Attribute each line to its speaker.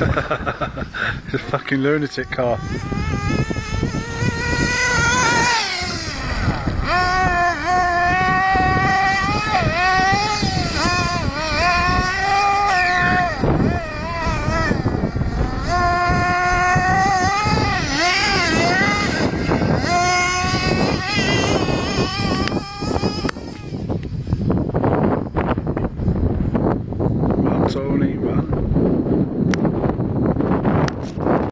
Speaker 1: It's a Fucking lunatic car.